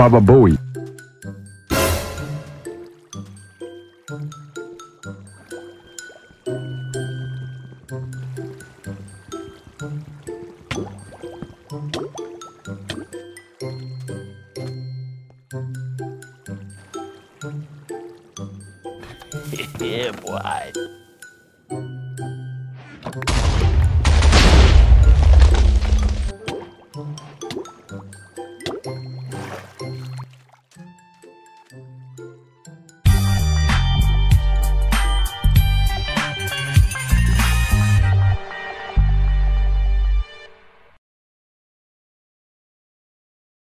Baba Bowie. yeah, boy. Música